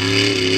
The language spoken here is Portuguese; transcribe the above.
Música